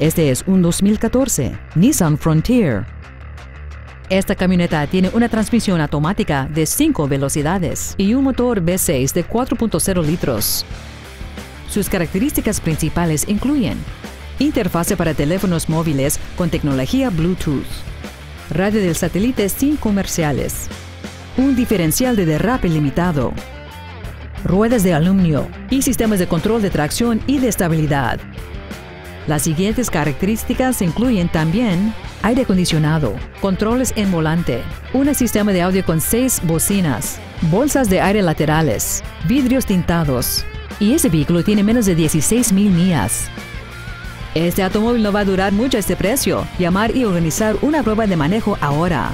Este es un 2014 Nissan Frontier. Esta camioneta tiene una transmisión automática de 5 velocidades y un motor V6 de 4.0 litros. Sus características principales incluyen interfase para teléfonos móviles con tecnología Bluetooth, radio del satélite sin comerciales, un diferencial de derrape limitado, ruedas de aluminio y sistemas de control de tracción y de estabilidad. Las siguientes características incluyen también aire acondicionado, controles en volante, un sistema de audio con seis bocinas, bolsas de aire laterales, vidrios tintados. Y ese vehículo tiene menos de 16 mil millas. Este automóvil no va a durar mucho a este precio. Llamar y organizar una prueba de manejo ahora.